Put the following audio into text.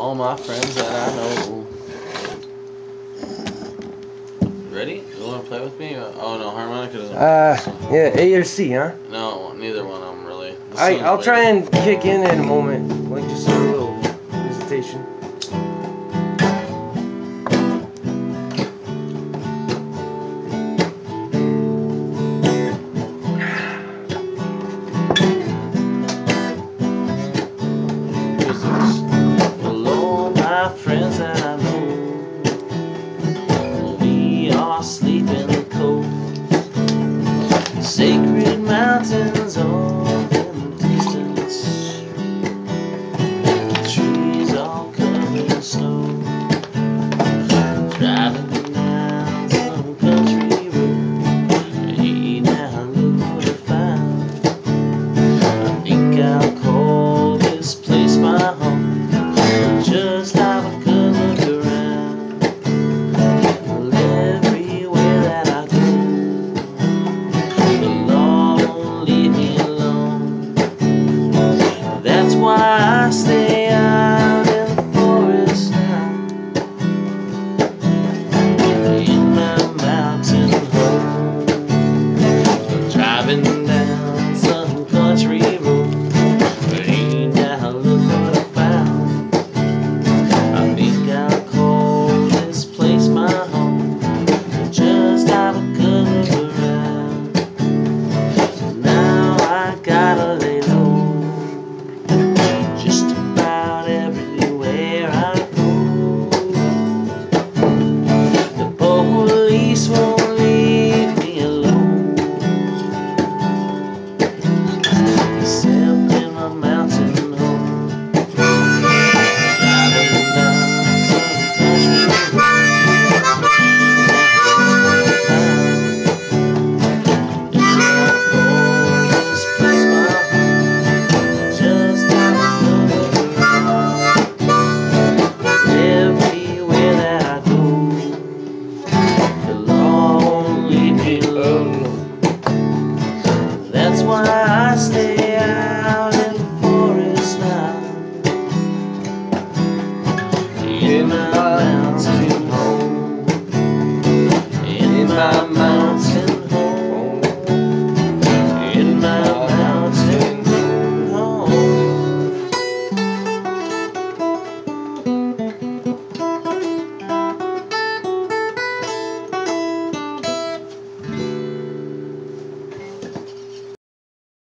all my friends that I know. Ready? You want to play with me? Oh no, harmonica doesn't. Uh, yeah, A or C, huh? No, neither one of them really. I I'll try and kick in in a moment, like just a little visitation. Mountains off in the distance, trees all covered in snow. Driving Hallelujah.